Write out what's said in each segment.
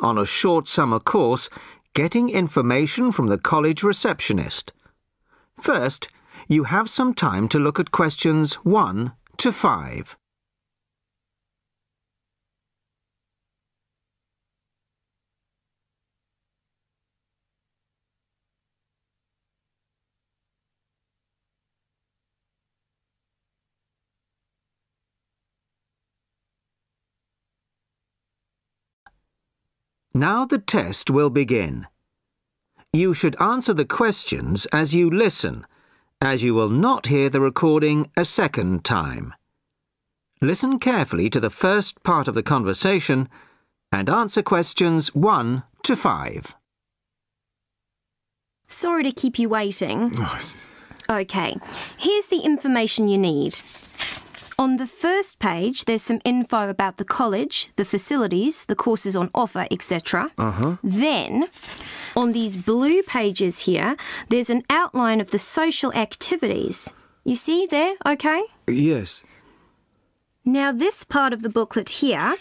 on a short summer course, getting information from the college receptionist. First, you have some time to look at questions 1 to 5. Now the test will begin. You should answer the questions as you listen, as you will not hear the recording a second time. Listen carefully to the first part of the conversation and answer questions 1 to 5. Sorry to keep you waiting. Okay, here's the information you need. On the first page, there's some info about the college, the facilities, the courses on offer, etc. Uh-huh. Then, on these blue pages here, there's an outline of the social activities. You see there, okay? Yes. Now, this part of the booklet here,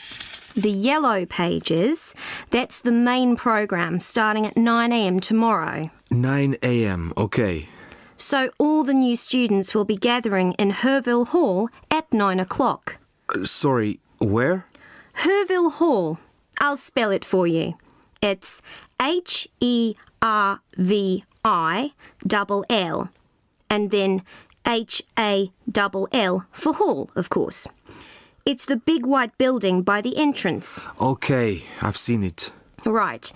the yellow pages, that's the main program starting at 9am tomorrow. 9 a.m. Okay. So, all the new students will be gathering in Herville Hall at 9 o'clock. Uh, sorry, where? Herville Hall. I'll spell it for you. It's H E R V I double L and then H A double L for hall, of course. It's the big white building by the entrance. Okay, I've seen it. Right.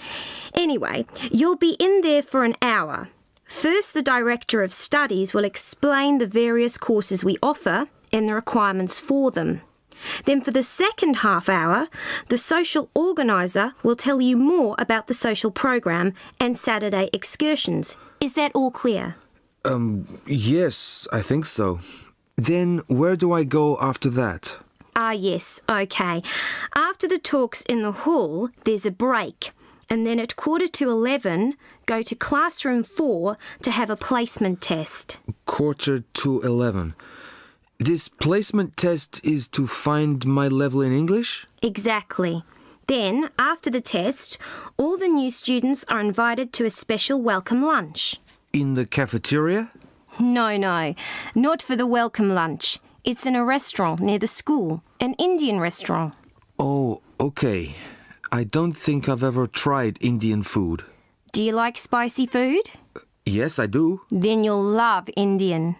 Anyway, you'll be in there for an hour. First, the Director of Studies will explain the various courses we offer and the requirements for them. Then, for the second half hour, the social organiser will tell you more about the social program and Saturday excursions. Is that all clear? Um, yes, I think so. Then where do I go after that? Ah, yes, okay. After the talks in the hall, there's a break. And then at quarter to 11, go to classroom 4 to have a placement test. Quarter to 11. This placement test is to find my level in English? Exactly. Then, after the test, all the new students are invited to a special welcome lunch. In the cafeteria? No, no, not for the welcome lunch. It's in a restaurant near the school, an Indian restaurant. Oh, okay. I don't think I've ever tried Indian food. Do you like spicy food? Yes, I do. Then you'll love Indian.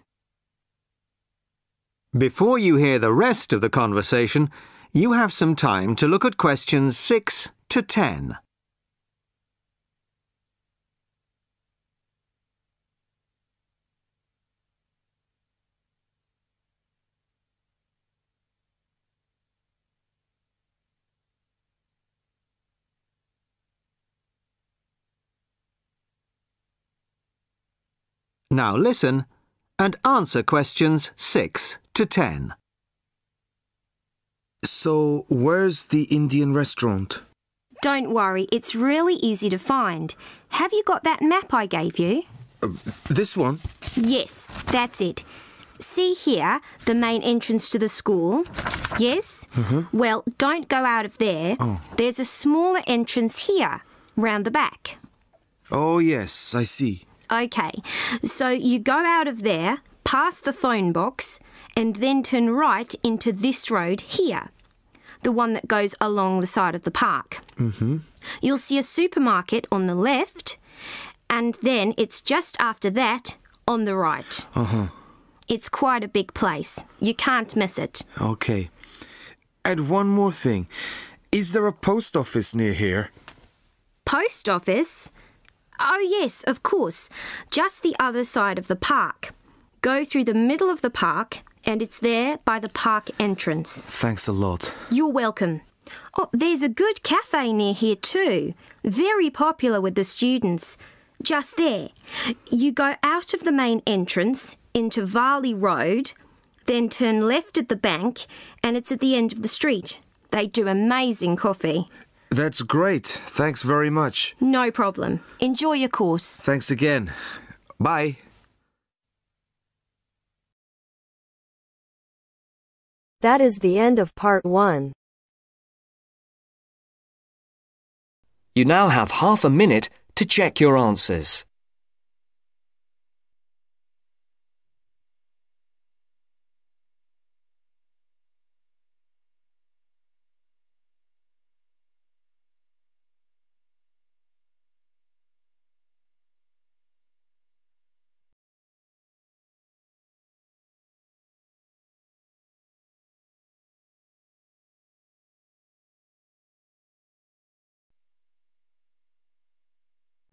Before you hear the rest of the conversation, you have some time to look at questions 6 to 10. Now listen and answer questions 6 to 10. So, where's the Indian restaurant? Don't worry, it's really easy to find. Have you got that map I gave you? Uh, this one? Yes, that's it. See here, the main entrance to the school? Yes? Mm-hmm. Well, don't go out of there. Oh. There's a smaller entrance here, round the back. Oh, yes, I see. Okay, so you go out of there, past the phone box, and then turn right into this road here, the one that goes along the side of the park. Mm-hmm. You'll see a supermarket on the left, and then it's just after that on the right. Uh huh. It's quite a big place. You can't miss it. Okay. And one more thing. Is there a post office near here? Post office? Oh, yes, of course. Just the other side of the park. Go through the middle of the park, and it's there by the park entrance. Thanks a lot. You're welcome. Oh, there's a good cafe near here too. Very popular with the students. Just there. You go out of the main entrance into Varley Road, then turn left at the bank, and it's at the end of the street. They do amazing coffee. That's great. Thanks very much. No problem. Enjoy your course. Thanks again. Bye. That is the end of part one. You now have half a minute to check your answers.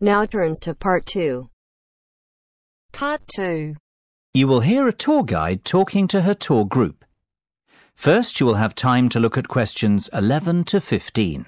Now turns to part two. Part two. You will hear a tour guide talking to her tour group. First, you will have time to look at questions 11 to 15.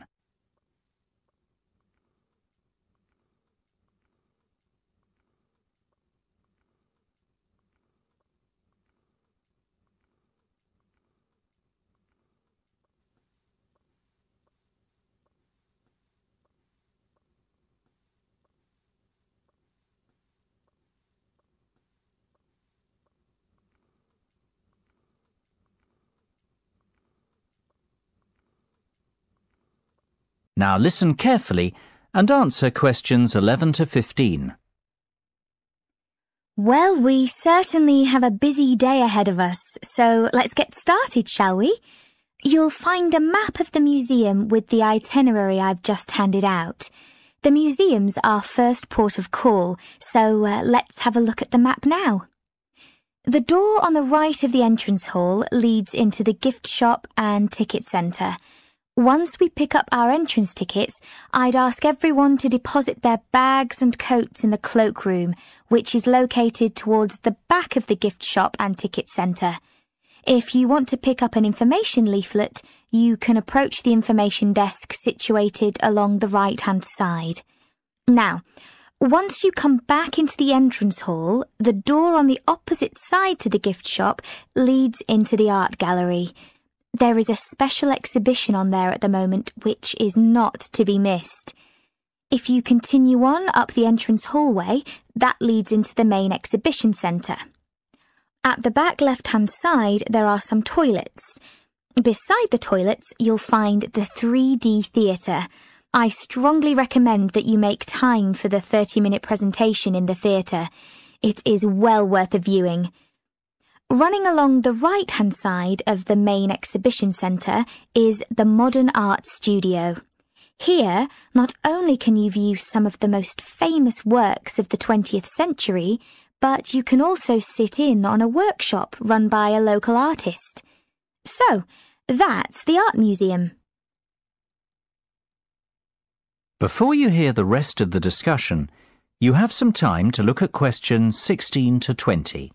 Now listen carefully and answer questions 11 to 15. Well, we certainly have a busy day ahead of us, so let's get started, shall we? You'll find a map of the museum with the itinerary I've just handed out. The museum's our first port of call, so uh, let's have a look at the map now. The door on the right of the entrance hall leads into the gift shop and ticket centre. Once we pick up our entrance tickets, I'd ask everyone to deposit their bags and coats in the cloakroom, which is located towards the back of the gift shop and ticket centre. If you want to pick up an information leaflet, you can approach the information desk situated along the right-hand side. Now, once you come back into the entrance hall, the door on the opposite side to the gift shop leads into the art gallery. There is a special exhibition on there at the moment which is not to be missed. If you continue on up the entrance hallway, that leads into the main exhibition centre. At the back left-hand side, there are some toilets. Beside the toilets, you'll find the 3D theatre. I strongly recommend that you make time for the 30-minute presentation in the theatre. It is well worth a viewing. Running along the right-hand side of the main exhibition centre is the Modern Art Studio. Here, not only can you view some of the most famous works of the 20th century, but you can also sit in on a workshop run by a local artist. So, that's the Art Museum. Before you hear the rest of the discussion, you have some time to look at questions 16 to 20.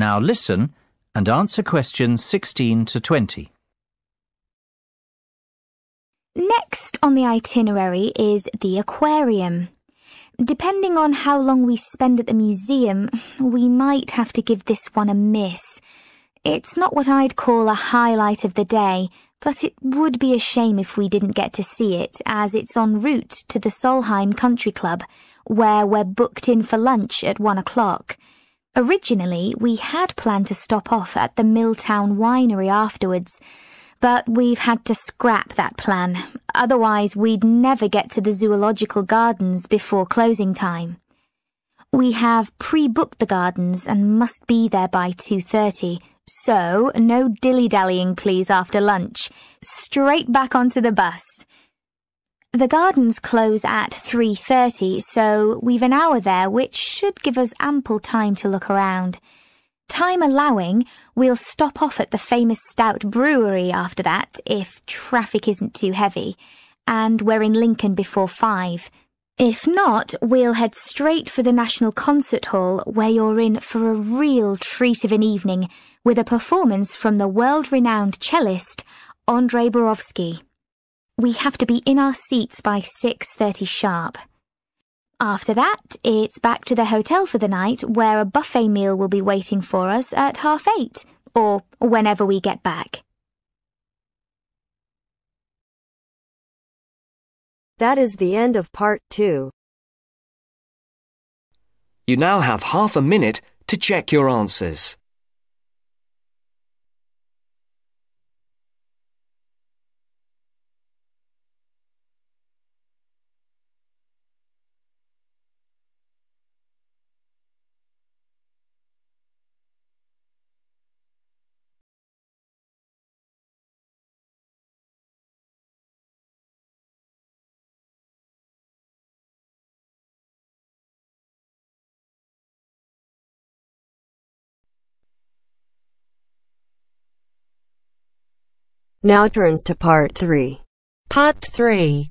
Now listen and answer questions 16 to 20. Next on the itinerary is the aquarium. Depending on how long we spend at the museum, we might have to give this one a miss. It's not what I'd call a highlight of the day, but it would be a shame if we didn't get to see it, as it's en route to the Solheim Country Club, where we're booked in for lunch at one o'clock. Originally, we had planned to stop off at the Milltown Winery afterwards, but we've had to scrap that plan. Otherwise, we'd never get to the zoological gardens before closing time. We have pre-booked the gardens and must be there by 2.30, so no dilly-dallying please after lunch. Straight back onto the bus. The gardens close at 3.30, so we've an hour there, which should give us ample time to look around. Time allowing, we'll stop off at the famous Stout Brewery after that, if traffic isn't too heavy, and we're in Lincoln before five. If not, we'll head straight for the National Concert Hall, where you're in for a real treat of an evening, with a performance from the world-renowned cellist, Andrei Borovsky. We have to be in our seats by 6.30 sharp. After that, it's back to the hotel for the night, where a buffet meal will be waiting for us at half eight, or whenever we get back. That is the end of part two. You now have half a minute to check your answers. Now turns to part three. Part three.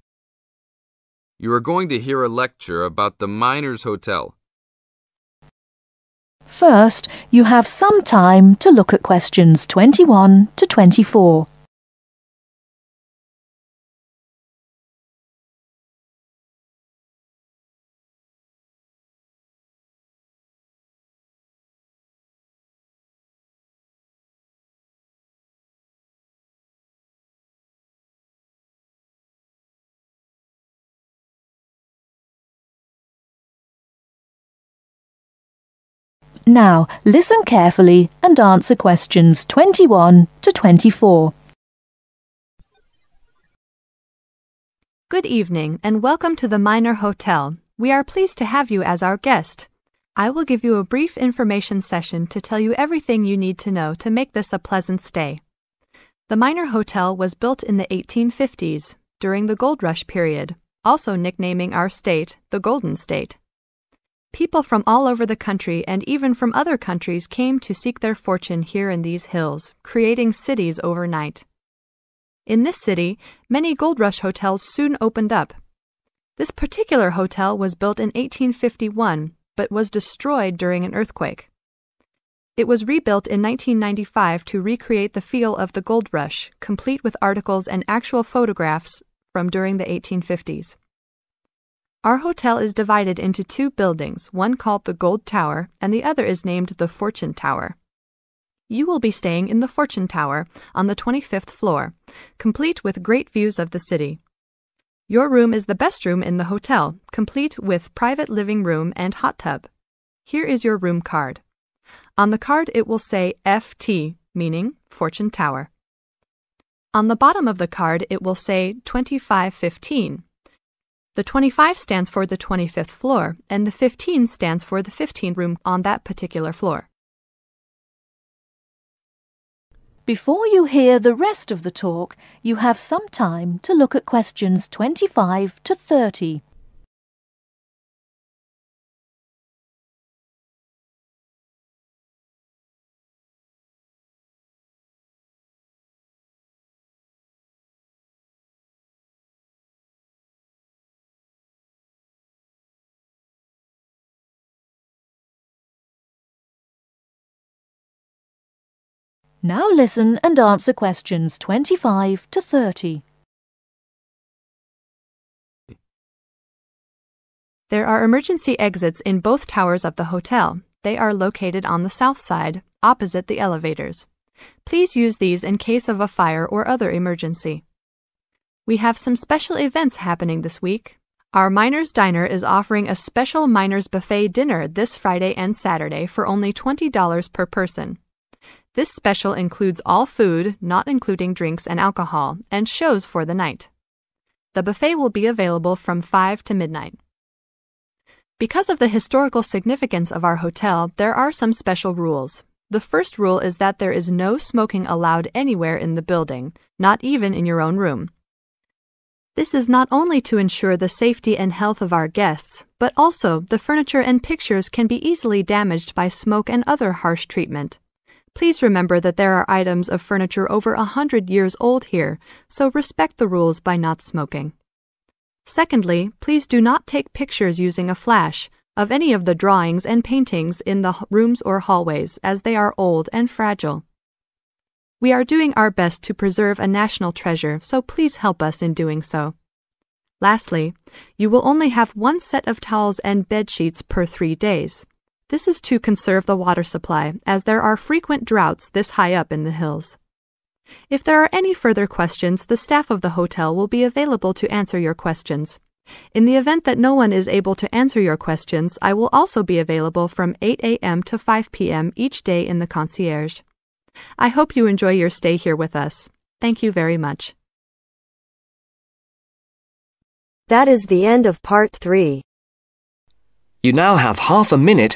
You are going to hear a lecture about the Miners Hotel. First, you have some time to look at questions 21 to 24. Now, listen carefully and answer questions 21 to 24. Good evening and welcome to the Miner Hotel. We are pleased to have you as our guest. I will give you a brief information session to tell you everything you need to know to make this a pleasant stay. The Miner Hotel was built in the 1850s, during the Gold Rush period, also nicknaming our state the Golden State. People from all over the country and even from other countries came to seek their fortune here in these hills, creating cities overnight. In this city, many gold rush hotels soon opened up. This particular hotel was built in 1851 but was destroyed during an earthquake. It was rebuilt in 1995 to recreate the feel of the gold rush, complete with articles and actual photographs from during the 1850s. Our hotel is divided into two buildings, one called the Gold Tower and the other is named the Fortune Tower. You will be staying in the Fortune Tower on the 25th floor, complete with great views of the city. Your room is the best room in the hotel, complete with private living room and hot tub. Here is your room card. On the card it will say FT, meaning Fortune Tower. On the bottom of the card it will say 2515, the 25 stands for the 25th floor, and the 15 stands for the 15th room on that particular floor. Before you hear the rest of the talk, you have some time to look at questions 25 to 30. Now listen and answer questions 25 to 30. There are emergency exits in both towers of the hotel. They are located on the south side, opposite the elevators. Please use these in case of a fire or other emergency. We have some special events happening this week. Our Miners Diner is offering a special Miners Buffet dinner this Friday and Saturday for only $20 per person. This special includes all food, not including drinks and alcohol, and shows for the night. The buffet will be available from 5 to midnight. Because of the historical significance of our hotel, there are some special rules. The first rule is that there is no smoking allowed anywhere in the building, not even in your own room. This is not only to ensure the safety and health of our guests, but also the furniture and pictures can be easily damaged by smoke and other harsh treatment. Please remember that there are items of furniture over a hundred years old here, so respect the rules by not smoking. Secondly, please do not take pictures using a flash of any of the drawings and paintings in the rooms or hallways, as they are old and fragile. We are doing our best to preserve a national treasure, so please help us in doing so. Lastly, you will only have one set of towels and bed sheets per three days. This is to conserve the water supply, as there are frequent droughts this high up in the hills. If there are any further questions, the staff of the hotel will be available to answer your questions. In the event that no one is able to answer your questions, I will also be available from 8 a.m. to 5 p.m. each day in the concierge. I hope you enjoy your stay here with us. Thank you very much. That is the end of part 3. You now have half a minute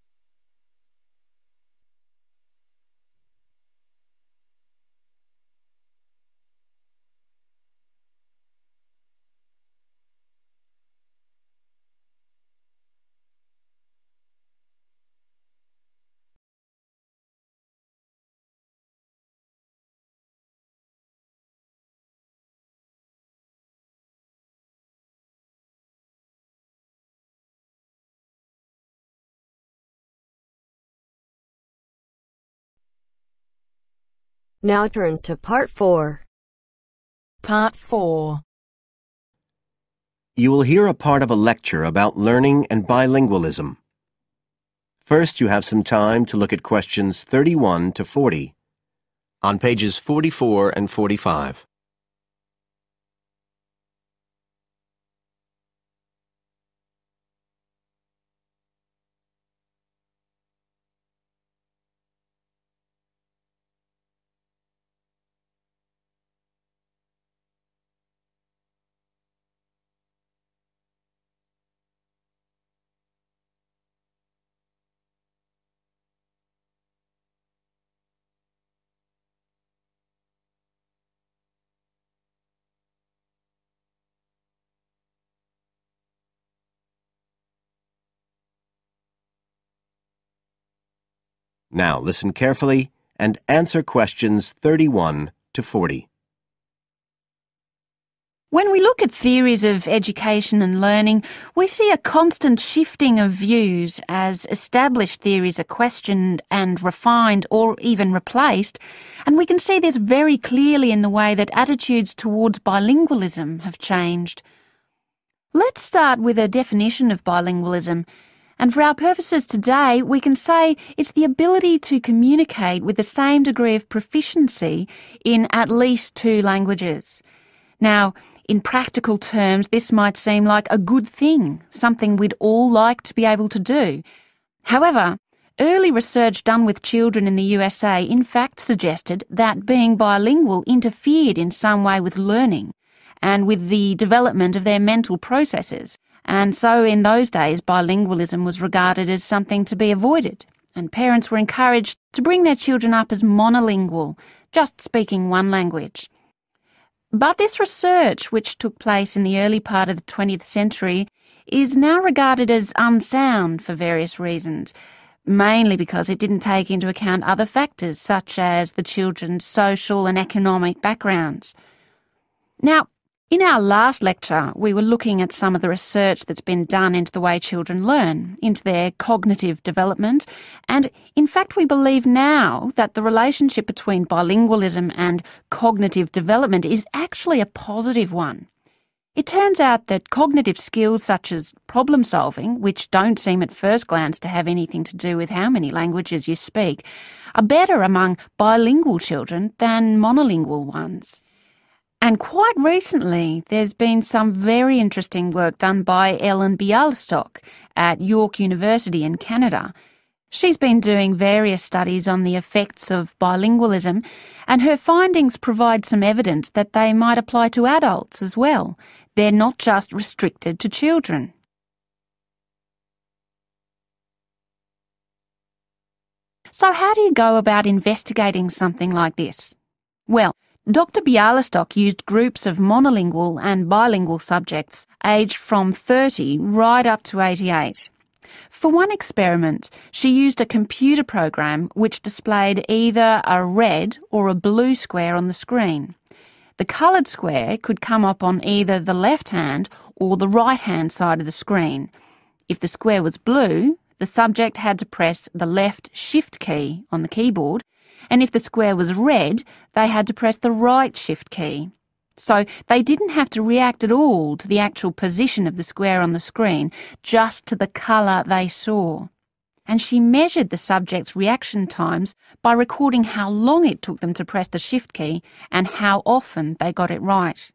Now turns to part 4. Part 4. You will hear a part of a lecture about learning and bilingualism. First, you have some time to look at questions 31 to 40 on pages 44 and 45. Now listen carefully and answer questions 31 to 40. When we look at theories of education and learning, we see a constant shifting of views as established theories are questioned and refined or even replaced, and we can see this very clearly in the way that attitudes towards bilingualism have changed. Let's start with a definition of bilingualism. And for our purposes today, we can say it's the ability to communicate with the same degree of proficiency in at least two languages. Now, in practical terms, this might seem like a good thing, something we'd all like to be able to do. However, early research done with children in the USA in fact suggested that being bilingual interfered in some way with learning and with the development of their mental processes. And so in those days, bilingualism was regarded as something to be avoided, and parents were encouraged to bring their children up as monolingual, just speaking one language. But this research, which took place in the early part of the 20th century, is now regarded as unsound for various reasons, mainly because it didn't take into account other factors such as the children's social and economic backgrounds. Now, in our last lecture, we were looking at some of the research that's been done into the way children learn, into their cognitive development, and in fact, we believe now that the relationship between bilingualism and cognitive development is actually a positive one. It turns out that cognitive skills such as problem solving, which don't seem at first glance to have anything to do with how many languages you speak, are better among bilingual children than monolingual ones. And quite recently, there's been some very interesting work done by Ellen Bialystok at York University in Canada. She's been doing various studies on the effects of bilingualism, and her findings provide some evidence that they might apply to adults as well. They're not just restricted to children. So, how do you go about investigating something like this? Well, Dr. Bialystok used groups of monolingual and bilingual subjects aged from 30 right up to 88. For one experiment, she used a computer program which displayed either a red or a blue square on the screen. The coloured square could come up on either the left hand or the right hand side of the screen. If the square was blue, the subject had to press the left shift key on the keyboard And if the square was red, they had to press the right shift key. So they didn't have to react at all to the actual position of the square on the screen, just to the colour they saw. And she measured the subject's reaction times by recording how long it took them to press the shift key and how often they got it right.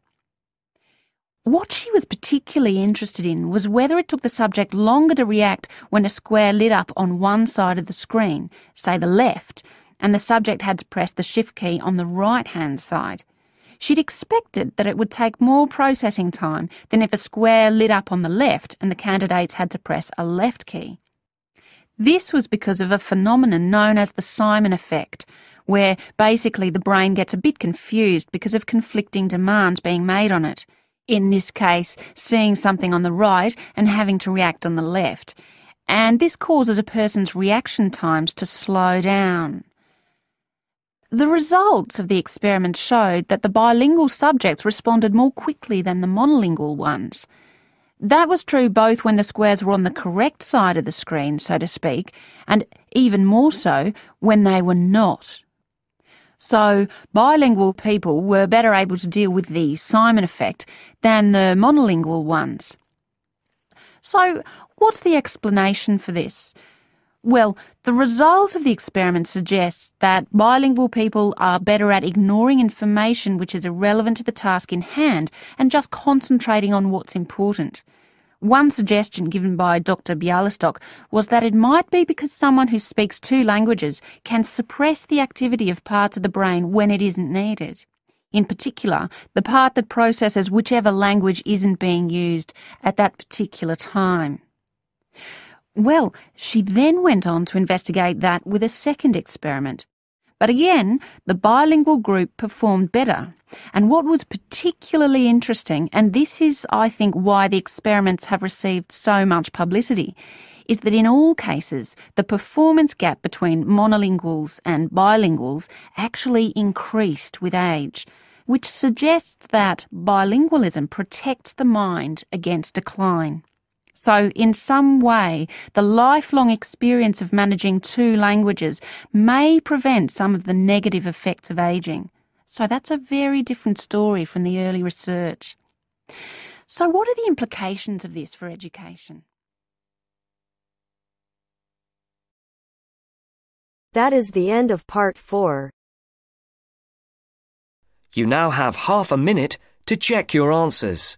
What she was particularly interested in was whether it took the subject longer to react when a square lit up on one side of the screen, say the left, and the subject had to press the shift key on the right hand side. She'd expected that it would take more processing time than if a square lit up on the left and the candidates had to press a left key. This was because of a phenomenon known as the Simon effect, where basically the brain gets a bit confused because of conflicting demands being made on it in this case, seeing something on the right and having to react on the left. And this causes a person's reaction times to slow down. The results of the experiment showed that the bilingual subjects responded more quickly than the monolingual ones. That was true both when the squares were on the correct side of the screen, so to speak, and even more so when they were not. So bilingual people were better able to deal with the Simon effect than the monolingual ones. So what's the explanation for this? Well, the results of the experiment suggests that bilingual people are better at ignoring information which is irrelevant to the task in hand and just concentrating on what's important. One suggestion given by Dr. Bialystok was that it might be because someone who speaks two languages can suppress the activity of parts of the brain when it isn't needed. In particular, the part that processes whichever language isn't being used at that particular time. Well, she then went on to investigate that with a second experiment. But again, the bilingual group performed better. And what was particularly interesting, and this is, I think, why the experiments have received so much publicity, is that in all cases, the performance gap between monolinguals and bilinguals actually increased with age, which suggests that bilingualism protects the mind against decline. So, in some way, the lifelong experience of managing two languages may prevent some of the negative effects of ageing. So, that's a very different story from the early research. So, what are the implications of this for education? That is the end of part four. You now have half a minute to check your answers.